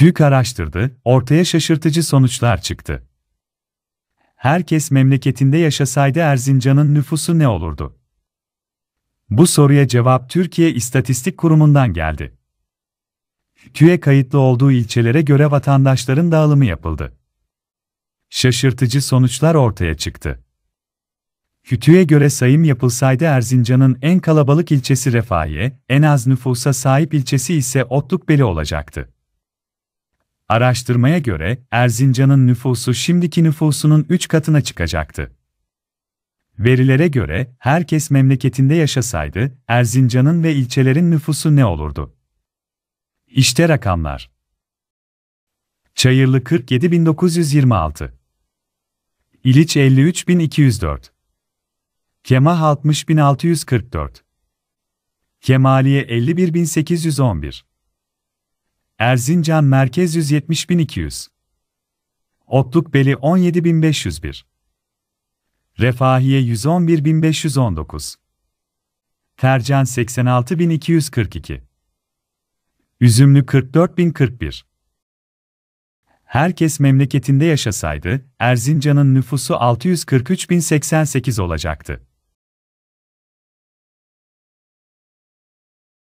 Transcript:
TÜİK araştırdı, ortaya şaşırtıcı sonuçlar çıktı. Herkes memleketinde yaşasaydı Erzincan'ın nüfusu ne olurdu? Bu soruya cevap Türkiye İstatistik Kurumu'ndan geldi. TÜİ'ye kayıtlı olduğu ilçelere göre vatandaşların dağılımı yapıldı. Şaşırtıcı sonuçlar ortaya çıktı. Kütü'ye göre sayım yapılsaydı Erzincan'ın en kalabalık ilçesi Refahiye, en az nüfusa sahip ilçesi ise Otlukbeli olacaktı. Araştırmaya göre Erzincan'ın nüfusu şimdiki nüfusunun 3 katına çıkacaktı. Verilere göre herkes memleketinde yaşasaydı Erzincan'ın ve ilçelerin nüfusu ne olurdu? İşte rakamlar. Çayırlı 47.926 İliç 53.204 Kemah 60.644 Kemaliye 51.811 Erzincan Merkez 170.200 Otlukbeli 17.501 Refahiye 111.519 Tercan 86.242 Üzümlü 44.041 Herkes memleketinde yaşasaydı, Erzincan'ın nüfusu 643.088 olacaktı.